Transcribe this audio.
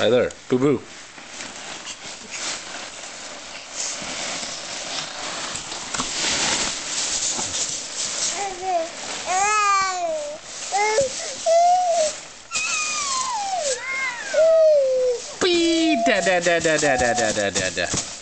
Hi there. Boo boo. Da da da da da da da da da.